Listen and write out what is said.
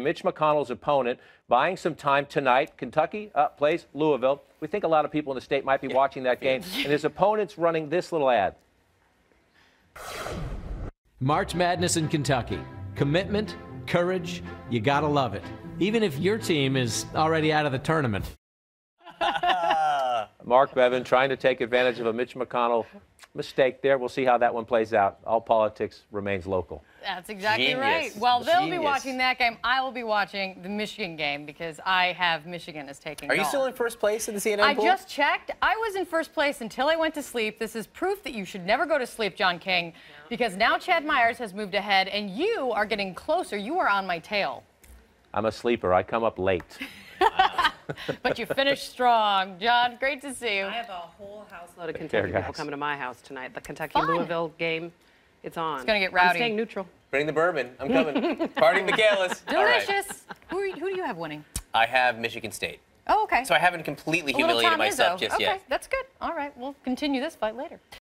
Mitch McConnell's opponent buying some time tonight. Kentucky uh, plays Louisville. We think a lot of people in the state might be watching that game. And his opponent's running this little ad. March Madness in Kentucky. Commitment, courage, you gotta love it. Even if your team is already out of the tournament. Matt Bevin trying to take advantage of a Mitch McConnell mistake there. We'll see how that one plays out. All politics remains local. That's exactly Genius. right. Well, they'll be watching that game. I will be watching the Michigan game because I have Michigan as taking. Are you still in first place in the CNN I poll? just checked. I was in first place until I went to sleep. This is proof that you should never go to sleep, John King, because now Chad Myers has moved ahead and you are getting closer. You are on my tail. I'm a sleeper. I come up late. But you finished strong. John, great to see you. I have a whole house load of Kentucky people coming to my house tonight. The Kentucky Fun. Louisville game, it's on. It's gonna get rowdy. I'm rowdy. staying neutral. Bring the bourbon. I'm coming. Party Michaela's. All right. Delicious. Who, are you- who do you have winning? I have Michigan State. Oh, okay. So I haven't completely humiliated myself Izzo. just okay, yet. that's good. All right, we'll continue this fight later.